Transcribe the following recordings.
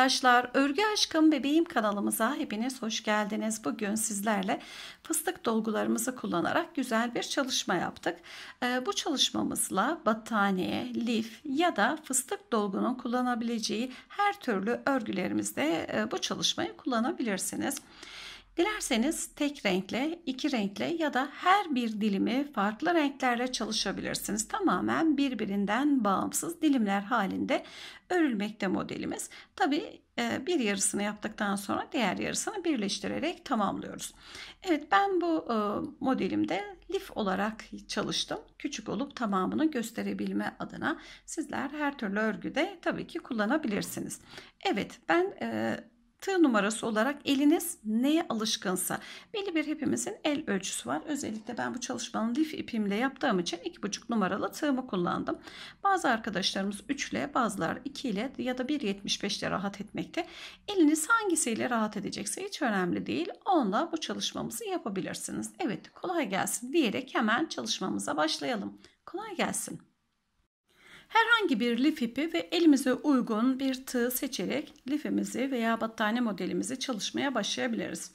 arkadaşlar, Örgü Aşkım Bebeğim kanalımıza hepiniz hoş geldiniz. Bugün sizlerle fıstık dolgularımızı kullanarak güzel bir çalışma yaptık. Ee, bu çalışmamızla battaniye, lif ya da fıstık dolgunun kullanabileceği her türlü örgülerimizde e, bu çalışmayı kullanabilirsiniz. Dilerseniz tek renkle, iki renkle ya da her bir dilimi farklı renklerle çalışabilirsiniz. Tamamen birbirinden bağımsız dilimler halinde örülmekte modelimiz. Tabi e, bir yarısını yaptıktan sonra diğer yarısını birleştirerek tamamlıyoruz. Evet ben bu e, modelimde lif olarak çalıştım. Küçük olup tamamını gösterebilme adına sizler her türlü örgüde tabii ki kullanabilirsiniz. Evet ben e, Tığ numarası olarak eliniz neye alışkınsa belli bir hepimizin el ölçüsü var. Özellikle ben bu çalışmanın lif ipimle yaptığım için 2,5 numaralı tığımı kullandım. Bazı arkadaşlarımız 3 ile bazılar 2 ile ya da 1.75 ile rahat etmekte. Eliniz hangisiyle rahat edecekse hiç önemli değil. Onunla bu çalışmamızı yapabilirsiniz. Evet kolay gelsin diyerek hemen çalışmamıza başlayalım. Kolay gelsin. Herhangi bir lif ipi ve elimize uygun bir tığ seçerek lifimizi veya battaniye modelimizi çalışmaya başlayabiliriz.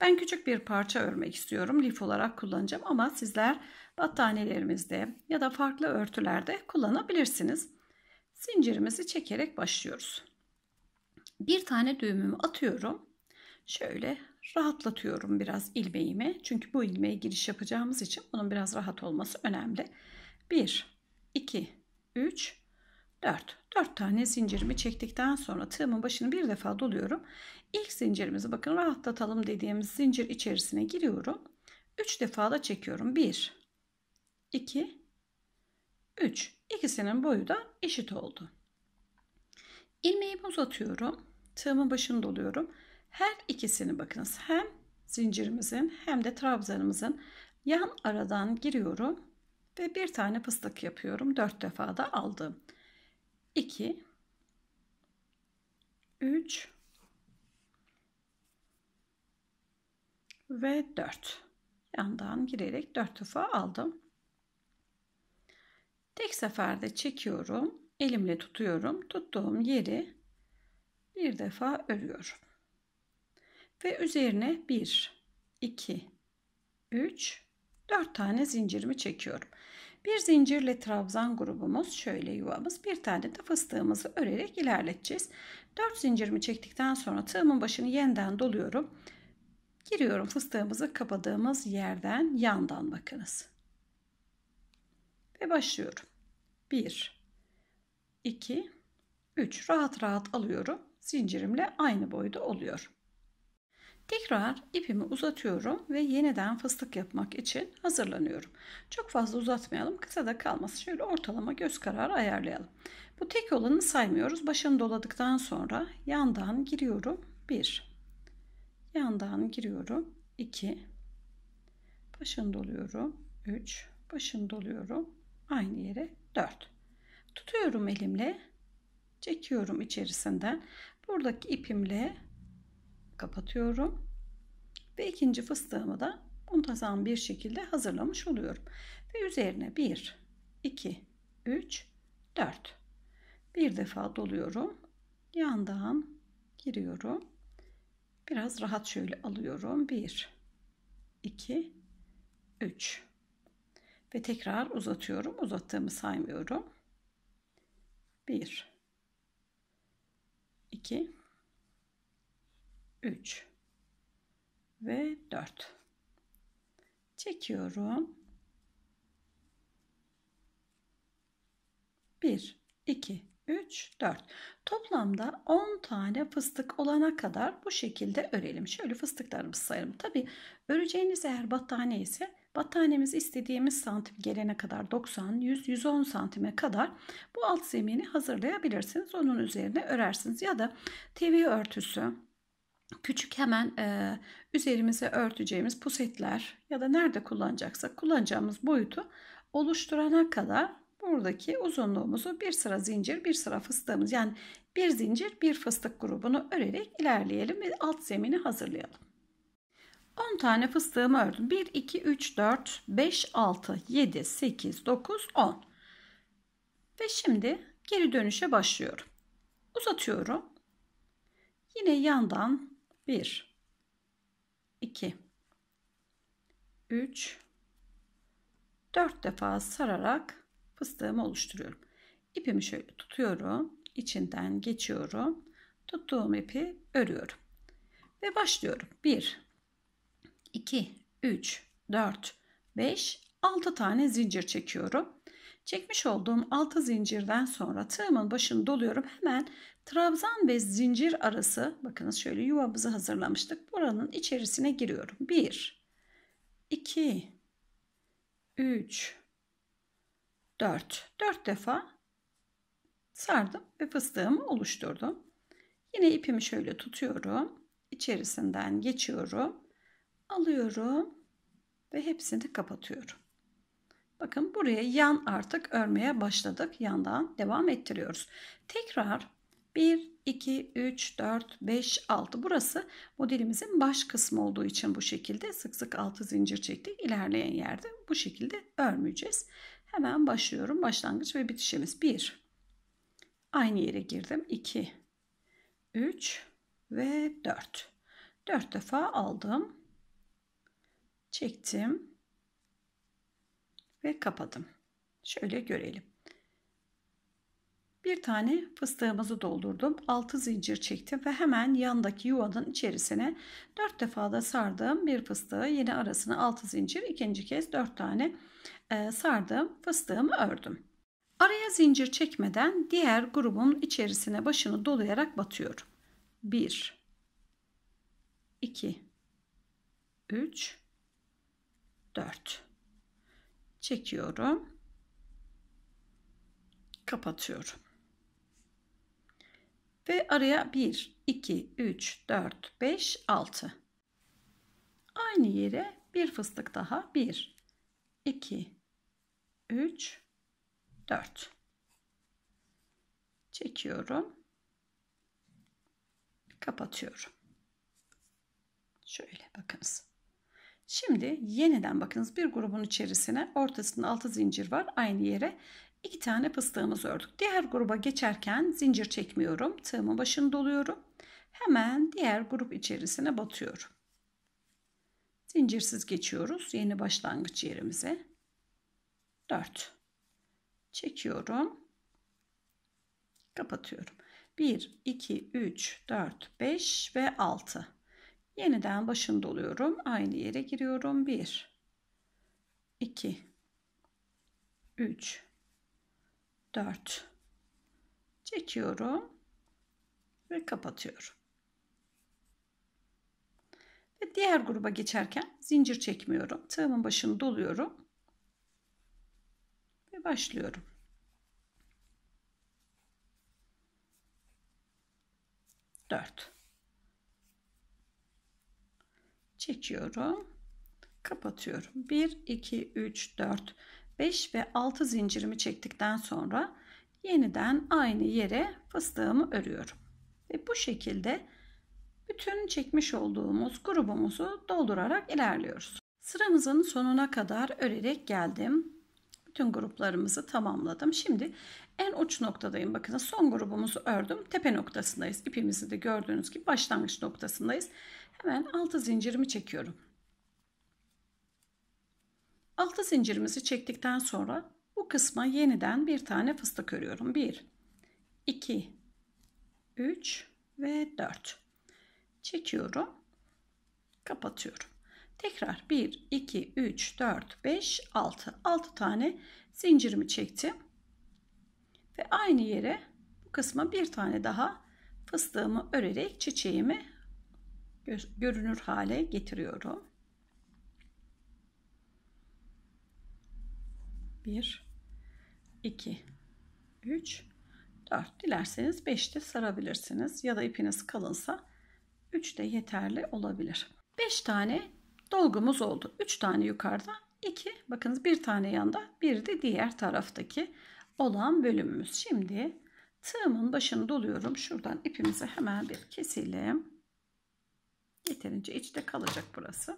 Ben küçük bir parça örmek istiyorum. Lif olarak kullanacağım ama sizler battaniyelerimizde ya da farklı örtülerde kullanabilirsiniz. Zincirimizi çekerek başlıyoruz. Bir tane düğümümü atıyorum. Şöyle rahatlatıyorum biraz ilmeğimi. Çünkü bu ilmeğe giriş yapacağımız için bunun biraz rahat olması önemli. 1, 2, 3, 4. 4 tane zincirimi çektikten sonra tığımın başını bir defa doluyorum. İlk zincirimizi bakın rahatlatalım dediğimiz zincir içerisine giriyorum. 3 defa da çekiyorum. 1, 2, 3. İkisinin boyu da eşit oldu. İlmeğimi uzatıyorum. Tığımın başını doluyorum. Her ikisini bakınız hem zincirimizin hem de trabzanımızın yan aradan giriyorum ve bir tane fıstık yapıyorum. Dört defa da aldım. 2 3 ve 4 yandan girerek 4 defa aldım. Tek seferde çekiyorum. Elimle tutuyorum. Tuttuğum yeri bir defa örüyorum. Ve üzerine 1 2 3 4 tane zincirimi çekiyorum. Bir zincirle trabzan grubumuz şöyle yuvamız. Bir tane de fıstığımızı örerek ilerleteceğiz. 4 zincirimi çektikten sonra tığımın başını yeniden doluyorum. Giriyorum fıstığımızı kapadığımız yerden yandan bakınız. Ve başlıyorum. 1 2 3 rahat rahat alıyorum. Zincirimle aynı boyda oluyor. Tekrar ipimi uzatıyorum ve yeniden fıstık yapmak için hazırlanıyorum. Çok fazla uzatmayalım. Kısa da kalması. Şöyle ortalama göz kararı ayarlayalım. Bu tek olanı saymıyoruz. Başını doladıktan sonra yandan giriyorum. 1. Yandan giriyorum. 2. Başını doluyorum. 3. Başını doluyorum. Aynı yere 4. Tutuyorum elimle. Çekiyorum içerisinden. Buradaki ipimle kapatıyorum. Ve ikinci fıstığımı da muntazam bir şekilde hazırlamış oluyorum. Ve üzerine 1, 2, 3, 4. Bir defa doluyorum. Yandan giriyorum. Biraz rahat şöyle alıyorum. 1, 2, 3. Ve tekrar uzatıyorum. Uzattığımı saymıyorum. 1, 2, 3 ve 4 çekiyorum. 1 2 3 4 toplamda 10 tane fıstık olana kadar bu şekilde örelim. Şöyle fıstıklarımızı sayalım. Tabi öreceğiniz eğer battaniye ise battaniyemiz istediğimiz santim gelene kadar 90 100 110 santime kadar bu alt zemini hazırlayabilirsiniz. Onun üzerine örersiniz. Ya da TV örtüsü küçük hemen e, üzerimize örteceğimiz pusetler ya da nerede kullanacaksak kullanacağımız boyutu oluşturana kadar buradaki uzunluğumuzu bir sıra zincir bir sıra fıstığımız yani bir zincir bir fıstık grubunu örerek ilerleyelim ve alt zemini hazırlayalım. 10 tane fıstığımı ördüm. 1, 2, 3, 4, 5, 6, 7, 8, 9, 10. Ve şimdi geri dönüşe başlıyorum. Uzatıyorum. Yine yandan 1 2 3 4 defa sararak fıstığımı oluşturuyorum. İpimi şöyle tutuyorum. içinden geçiyorum. Tuttuğum ipi örüyorum. Ve başlıyorum. 1 2 3 4 5 6 tane zincir çekiyorum. Çekmiş olduğum 6 zincirden sonra tığımın başını doluyorum. Hemen trabzan ve zincir arası bakınız şöyle yuvamızı hazırlamıştık. Buranın içerisine giriyorum. 1 2 3 4 4 defa sardım ve fıstığımı oluşturdum. Yine ipimi şöyle tutuyorum. İçerisinden geçiyorum. Alıyorum ve hepsini kapatıyorum. Bakın buraya yan artık örmeye başladık. Yandan devam ettiriyoruz. Tekrar 1, 2, 3, 4, 5, 6. Burası modelimizin baş kısmı olduğu için bu şekilde sık sık 6 zincir çektik. İlerleyen yerde bu şekilde örmeyeceğiz. Hemen başlıyorum. Başlangıç ve bitişimiz 1. Aynı yere girdim. 2, 3 ve 4. 4 defa aldım. Çektim ve kapadım. Şöyle görelim. Bir tane fıstığımızı doldurdum. 6 zincir çektim ve hemen yandaki yuvanın içerisine 4 defa da sardığım bir fıstığı yine arasına 6 zincir ikinci kez 4 tane e, sardığım fıstığımı ördüm. Araya zincir çekmeden diğer grubun içerisine başını dolayarak batıyorum. 1 2 3 4 çekiyorum. Kapatıyorum. Ve araya 1, 2, 3, 4, 5, 6. Aynı yere bir fıstık daha. 1, 2, 3, 4. Çekiyorum. Kapatıyorum. Şöyle bakınız. Şimdi yeniden bakınız bir grubun içerisine ortasında altı zincir var. Aynı yere iki tane fıstığımızı ördük. Diğer gruba geçerken zincir çekmiyorum. Tığımın başını doluyorum. Hemen diğer grup içerisine batıyorum. Zincirsiz geçiyoruz yeni başlangıç yerimize. 4 çekiyorum. Kapatıyorum. 1 2 3 4 5 ve 6 Yeniden başını doluyorum. Aynı yere giriyorum. 1 2 3 4 çekiyorum ve kapatıyorum. Ve diğer gruba geçerken zincir çekmiyorum. Tığımın başını doluyorum ve başlıyorum. Dört. çekiyorum. Kapatıyorum. 1, 2, 3, 4, 5 ve 6 zincirimi çektikten sonra yeniden aynı yere fıstığımı örüyorum. Ve bu şekilde bütün çekmiş olduğumuz grubumuzu doldurarak ilerliyoruz. Sıramızın sonuna kadar örerek geldim. Bütün gruplarımızı tamamladım. Şimdi en uç noktadayım. Bakın son grubumuzu ördüm. Tepe noktasındayız. İpimizi de gördüğünüz gibi başlangıç noktasındayız. Hemen altı zincirimi çekiyorum. Altı zincirimizi çektikten sonra bu kısma yeniden bir tane fıstık örüyorum. 1 2 3 ve 4 çekiyorum. Kapatıyorum. Tekrar 1 2 3 4 5 6 6 tane zincirimi çektim. Ve aynı yere bu kısma bir tane daha fıstığımı örerek çiçeğimi görünür hale getiriyorum. 1 2 3 4 dilerseniz 5 de sarabilirsiniz ya da ipiniz kalınsa 3 de yeterli olabilir. 5 tane dolgumuz oldu. 3 tane yukarıda 2 bakınız bir tane yanda bir de diğer taraftaki olan bölümümüz. Şimdi tığımın başını doluyorum. Şuradan ipimizi hemen bir keselim. Yeterince içte kalacak burası.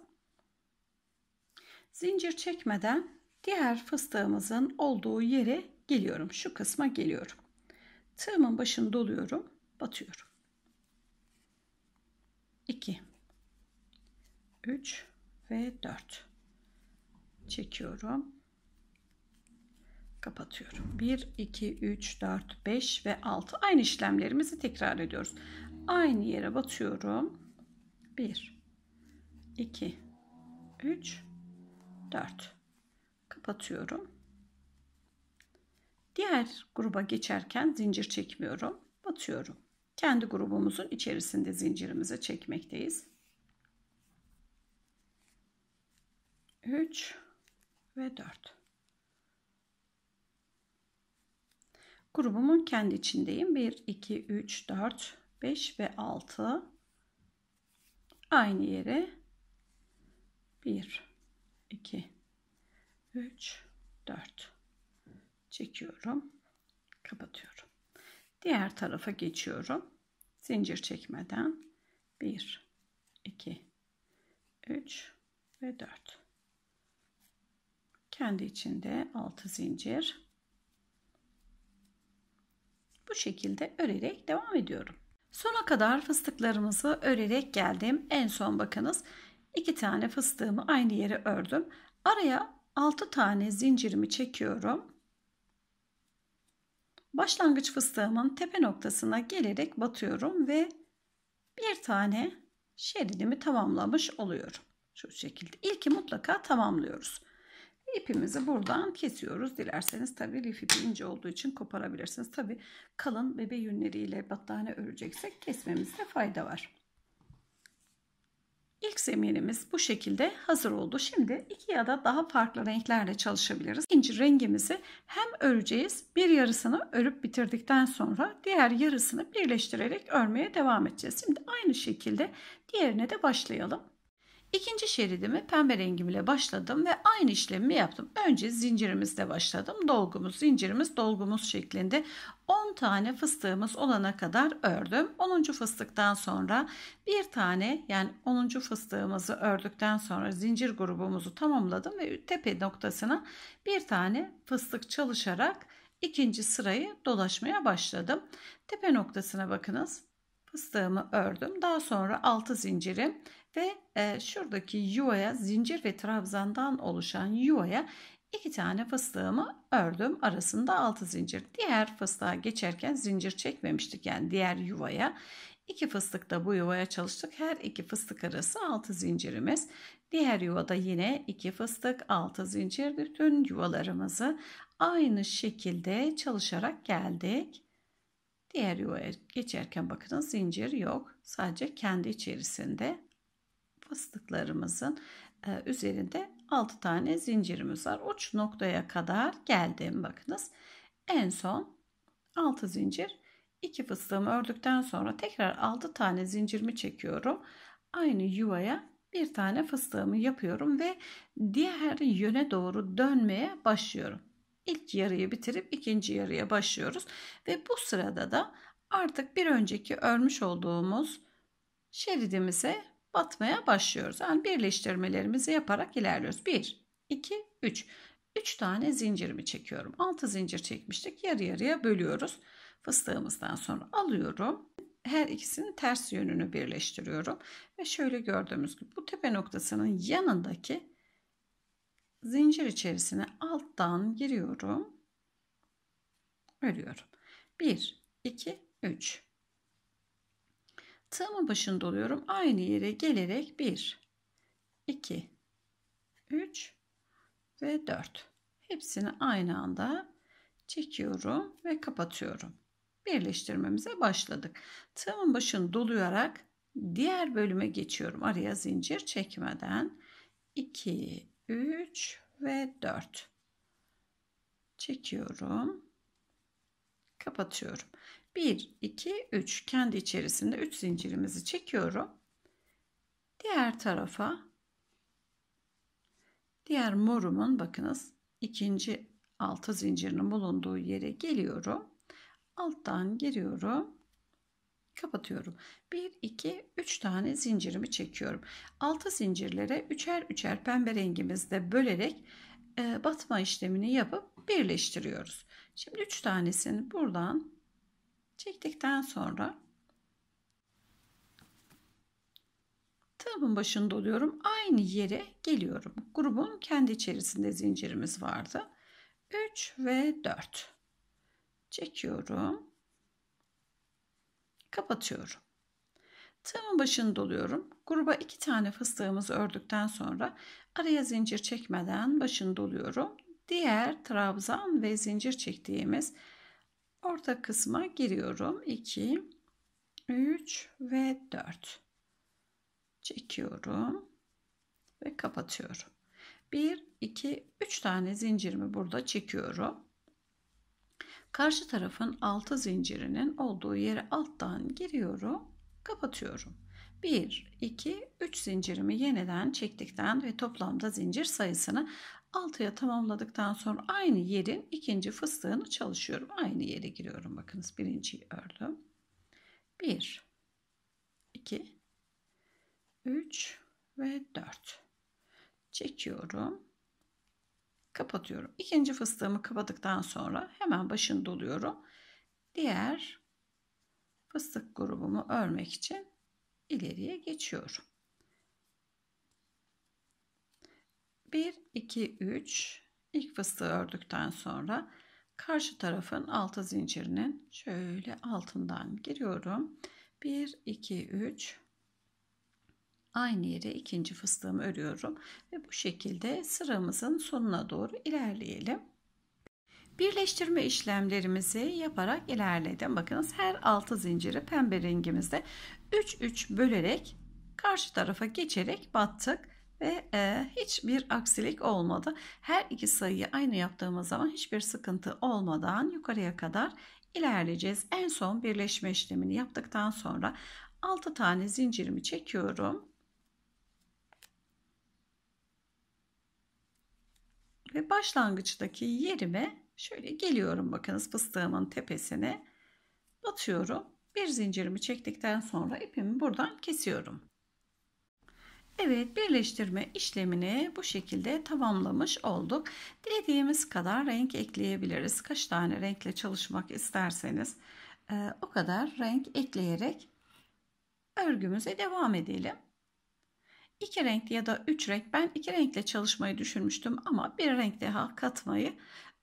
Zincir çekmeden diğer fıstığımızın olduğu yere geliyorum. Şu kısma geliyorum. Tığımın başını doluyorum. Batıyorum. 2 3 ve 4 çekiyorum kapatıyorum 1 2 3 4 5 ve 6 aynı işlemlerimizi tekrar ediyoruz aynı yere batıyorum 1 2 3 4 kapatıyorum. Diğer gruba geçerken zincir çekmiyorum batıyorum. Kendi grubumuzun içerisinde zincirimizi çekmekteyiz. 3 ve 4 grubumun kendi içindeyim. 1 2 3 4 5 ve 6 aynı yere 1 2 3 4 çekiyorum. Kapatıyorum. Diğer tarafa geçiyorum. Zincir çekmeden. 1 2 3 ve 4 kendi içinde 6 zincir. Bu şekilde örerek devam ediyorum. Sona kadar fıstıklarımızı örerek geldim. En son bakınız. İki tane fıstığımı aynı yere ördüm. Araya 6 tane zincirimi çekiyorum başlangıç fıstığımın tepe noktasına gelerek batıyorum ve bir tane şeridimi tamamlamış oluyorum. Şu şekilde. İlki mutlaka tamamlıyoruz. İpimizi buradan kesiyoruz. Dilerseniz tabii lif ipi ince olduğu için koparabilirsiniz. Tabii kalın bebe yünleriyle battaniye öreceksek kesmemizde fayda var. İlk zeminimiz bu şekilde hazır oldu. Şimdi iki ya da daha farklı renklerle çalışabiliriz. İkinci rengimizi hem öreceğiz. Bir yarısını örüp bitirdikten sonra diğer yarısını birleştirerek örmeye devam edeceğiz. Şimdi aynı şekilde diğerine de başlayalım. İkinci şeridimi pembe rengimle başladım ve aynı işlemi yaptım. Önce zincirimizle başladım. Dolgumuz, zincirimiz, dolgumuz şeklinde 10 tane fıstığımız olana kadar ördüm. 10. fıstıktan sonra bir tane yani 10. fıstığımızı ördükten sonra zincir grubumuzu tamamladım ve tepe noktasına bir tane fıstık çalışarak ikinci sırayı dolaşmaya başladım. Tepe noktasına bakınız. Fıstığımı ördüm. Daha sonra 6 zincirim ve e, şuradaki yuvaya zincir ve trabzandan oluşan yuvaya iki tane fıstığımı ördüm. Arasında altı zincir. Diğer fıstığa geçerken zincir çekmemiştik. Yani diğer yuvaya. iki fıstık da bu yuvaya çalıştık. Her iki fıstık arası altı zincirimiz. Diğer yuvada yine iki fıstık altı zincir. Bütün yuvalarımızı aynı şekilde çalışarak geldik. Diğer yuvaya geçerken bakın zincir yok. Sadece kendi içerisinde fıstıklarımızın e, üzerinde 6 tane zincirimiz var. Uç noktaya kadar geldim bakınız. En son 6 zincir 2 fıstığımı ördükten sonra tekrar 6 tane zincirimi çekiyorum. Aynı yuvaya bir tane fıstığımı yapıyorum ve diğer yöne doğru dönmeye başlıyorum. İlk yarıyı bitirip ikinci yarıya başlıyoruz ve bu sırada da artık bir önceki örmüş olduğumuz şeridimize batmaya başlıyoruz. Yani birleştirmelerimizi yaparak ilerliyoruz. 1, 2, 3. 3 tane zincirimi çekiyorum. 6 zincir çekmiştik. Yarı yarıya bölüyoruz. Fıstığımızdan sonra alıyorum. Her ikisinin ters yönünü birleştiriyorum. Ve şöyle gördüğümüz gibi bu tepe noktasının yanındaki zincir içerisine alttan giriyorum. Örüyorum. 1, 2, 3. Tığımın başında oluyorum. Aynı yere gelerek 1, 2, 3 ve 4. Hepsini aynı anda çekiyorum ve kapatıyorum. Birleştirmemize başladık. Tığımın başını dolayarak diğer bölüme geçiyorum. Araya zincir çekmeden 2, 3 ve 4. Çekiyorum. Kapatıyorum. 1, 2, 3 kendi içerisinde 3 zincirimizi çekiyorum. Diğer tarafa diğer morumun bakınız ikinci altı zincirinin bulunduğu yere geliyorum. Alttan giriyorum. Kapatıyorum. 1, 2, 3 tane zincirimi çekiyorum. Altı zincirlere üçer üçer pembe rengimizde bölerek e, batma işlemini yapıp birleştiriyoruz. Şimdi 3 tanesini buradan çektikten sonra Tığımın başında oluyorum. Aynı yere geliyorum. Grubun kendi içerisinde zincirimiz vardı. 3 ve 4. Çekiyorum. Kapatıyorum. Tığımın başını doluyorum. Gruba iki tane fıstığımızı ördükten sonra araya zincir çekmeden başını doluyorum. Diğer trabzan ve zincir çektiğimiz orta kısma giriyorum. 2, 3 ve 4. Çekiyorum ve kapatıyorum. 1, 2, 3 tane zincirimi burada çekiyorum. Karşı tarafın altı zincirinin olduğu yere alttan giriyorum, kapatıyorum. 1, 2, 3 zincirimi yeniden çektikten ve toplamda zincir sayısını 6'ya tamamladıktan sonra aynı yerin ikinci fıstığını çalışıyorum. Aynı yere giriyorum. Bakınız birinciyi ördüm. 1, 2, 3 ve 4. Çekiyorum kapatıyorum. İkinci fıstığımı kapadıktan sonra hemen başını doluyorum. Diğer fıstık grubumu örmek için ileriye geçiyorum. 1 2 3 ilk fıstığı ördükten sonra karşı tarafın altı zincirinin şöyle altından giriyorum. 1 2 3 aynı yere ikinci fıstığımı örüyorum ve bu şekilde sıramızın sonuna doğru ilerleyelim. Birleştirme işlemlerimizi yaparak ilerledim. Bakınız her altı zinciri pembe rengimizde 3 3 bölerek karşı tarafa geçerek battık ve e, hiçbir aksilik olmadı. Her iki sayıyı aynı yaptığımız zaman hiçbir sıkıntı olmadan yukarıya kadar ilerleyeceğiz. En son birleşme işlemini yaptıktan sonra 6 tane zincirimi çekiyorum. Ve başlangıçtaki yerime şöyle geliyorum bakınız fıstığımın tepesine batıyorum. Bir zincirimi çektikten sonra ipimi buradan kesiyorum. Evet birleştirme işlemini bu şekilde tamamlamış olduk. Dilediğimiz kadar renk ekleyebiliriz. Kaç tane renkle çalışmak isterseniz e, o kadar renk ekleyerek örgümüze devam edelim. İki renk ya da üç renk ben iki renkle çalışmayı düşünmüştüm ama bir renk daha katmayı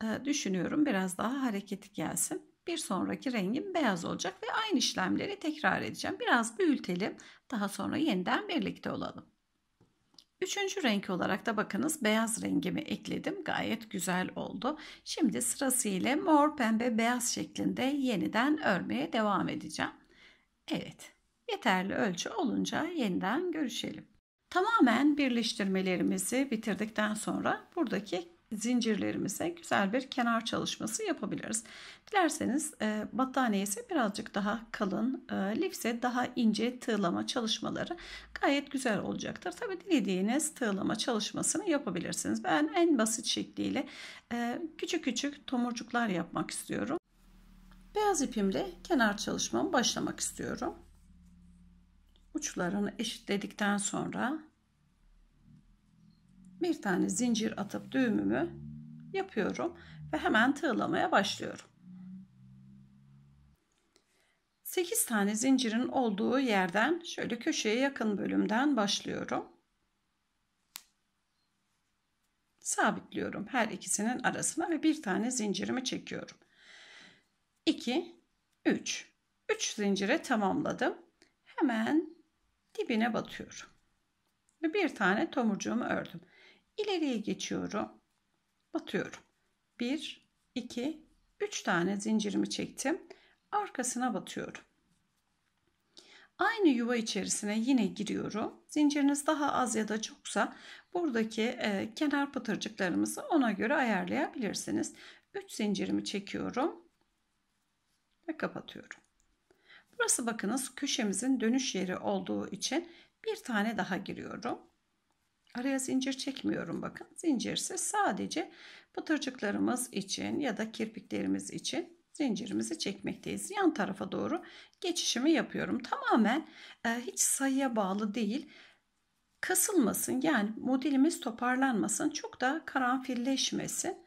e, düşünüyorum. Biraz daha hareketli gelsin. Bir sonraki rengim beyaz olacak ve aynı işlemleri tekrar edeceğim. Biraz büyütelim. Daha sonra yeniden birlikte olalım. Üçüncü renk olarak da bakınız beyaz rengimi ekledim. Gayet güzel oldu. Şimdi sırasıyla mor, pembe, beyaz şeklinde yeniden örmeye devam edeceğim. Evet, yeterli ölçü olunca yeniden görüşelim. Tamamen birleştirmelerimizi bitirdikten sonra buradaki zincirlerimize güzel bir kenar çalışması yapabiliriz. Dilerseniz e, battaniye ise birazcık daha kalın, e, lifse daha ince tığlama çalışmaları gayet güzel olacaktır. Tabi dilediğiniz tığlama çalışmasını yapabilirsiniz. Ben en basit şekliyle e, küçük küçük tomurcuklar yapmak istiyorum. Beyaz ipimle kenar çalışmamı başlamak istiyorum uçlarını eşitledikten sonra bir tane zincir atıp düğümümü yapıyorum ve hemen tığlamaya başlıyorum. 8 tane zincirin olduğu yerden şöyle köşeye yakın bölümden başlıyorum. Sabitliyorum her ikisinin arasına ve bir tane zincirimi çekiyorum. 2 3 3 zincire tamamladım. Hemen dibine batıyorum. Ve bir tane tomurcuğumu ördüm. İleriye geçiyorum. Batıyorum. 1, 2, 3 tane zincirimi çektim. Arkasına batıyorum. Aynı yuva içerisine yine giriyorum. Zinciriniz daha az ya da çoksa buradaki e, kenar pıtırcıklarımızı ona göre ayarlayabilirsiniz. 3 zincirimi çekiyorum ve kapatıyorum. Burası bakınız köşemizin dönüş yeri olduğu için bir tane daha giriyorum. Araya zincir çekmiyorum bakın. Zincirsiz sadece pıtırcıklarımız için ya da kirpiklerimiz için zincirimizi çekmekteyiz. Yan tarafa doğru geçişimi yapıyorum. Tamamen e, hiç sayıya bağlı değil. Kasılmasın yani modelimiz toparlanmasın. Çok da karanfilleşmesin.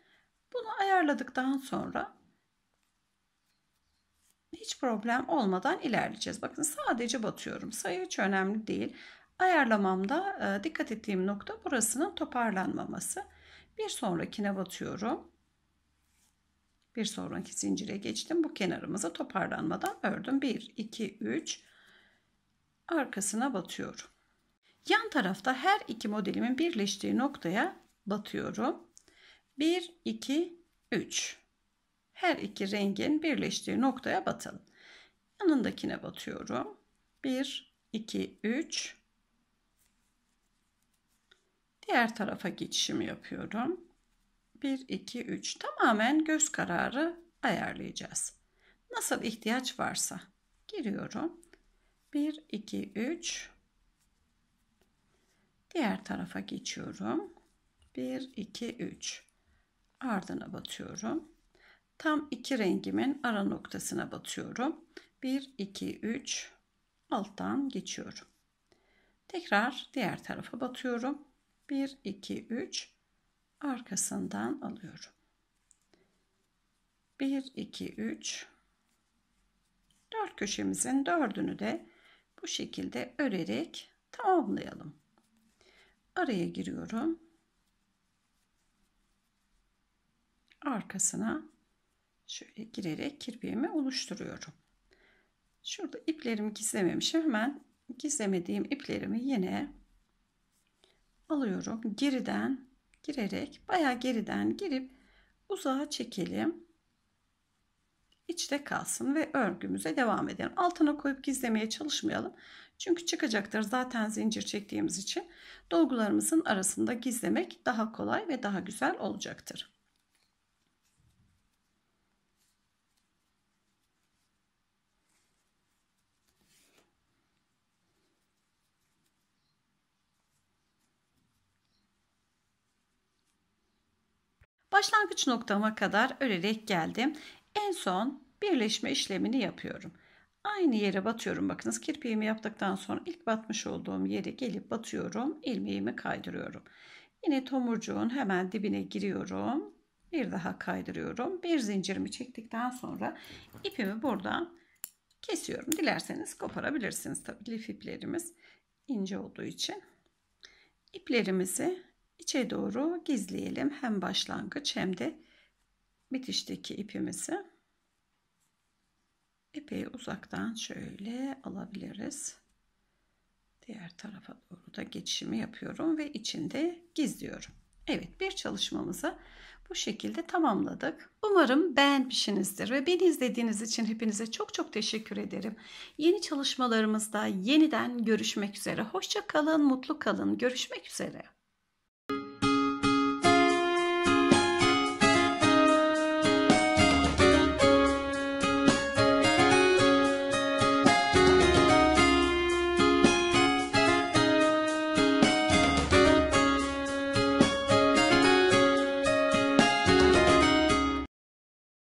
Bunu ayarladıktan sonra hiç problem olmadan ilerleyeceğiz. Bakın sadece batıyorum. Sayı hiç önemli değil. Ayarlamamda dikkat ettiğim nokta burasının toparlanmaması. Bir sonrakine batıyorum. Bir sonraki zincire geçtim. Bu kenarımızı toparlanmadan ördüm. 1, 2, 3. Arkasına batıyorum. Yan tarafta her iki modelimin birleştiği noktaya batıyorum. 1, 2, 3. Her iki rengin birleştiği noktaya batalım. Yanındakine batıyorum. 1, 2, 3. Diğer tarafa geçişimi yapıyorum. 1, 2, 3 tamamen göz kararı ayarlayacağız. Nasıl ihtiyaç varsa giriyorum. 1, 2, 3 diğer tarafa geçiyorum. 1, 2, 3 ardına batıyorum. Tam iki rengimin ara noktasına batıyorum. 1, 2, 3 alttan geçiyorum. Tekrar diğer tarafa batıyorum. 1, 2, 3 arkasından alıyorum. 1, 2, 3 dört köşemizin dördünü de bu şekilde örerek tamamlayalım. Araya giriyorum. Arkasına şöyle girerek kirpiğimi oluşturuyorum. Şurada iplerimi gizlememişim. Hemen gizlemediğim iplerimi yine alıyorum. Geriden girerek bayağı geriden girip uzağa çekelim. İçte kalsın ve örgümüze devam edelim. Altına koyup gizlemeye çalışmayalım. Çünkü çıkacaktır zaten zincir çektiğimiz için. Dolgularımızın arasında gizlemek daha kolay ve daha güzel olacaktır. Başlangıç noktama kadar örerek geldim. En son birleşme işlemini yapıyorum. Aynı yere batıyorum. Bakınız kirpiğimi yaptıktan sonra ilk batmış olduğum yere gelip batıyorum. ilmeğimi kaydırıyorum. Yine tomurcuğun hemen dibine giriyorum. Bir daha kaydırıyorum. Bir zincirimi çektikten sonra ipimi buradan kesiyorum. Dilerseniz koparabilirsiniz. Tabii lif iplerimiz ince olduğu için. İplerimizi içe doğru gizleyelim. Hem başlangıç hem de bitişteki ipimizi. Epey uzaktan şöyle alabiliriz. Diğer tarafa doğru da geçişimi yapıyorum ve içinde gizliyorum. Evet bir çalışmamızı bu şekilde tamamladık. Umarım beğenmişsinizdir ve beni izlediğiniz için hepinize çok çok teşekkür ederim. Yeni çalışmalarımızda yeniden görüşmek üzere. Hoşça kalın, mutlu kalın. Görüşmek üzere.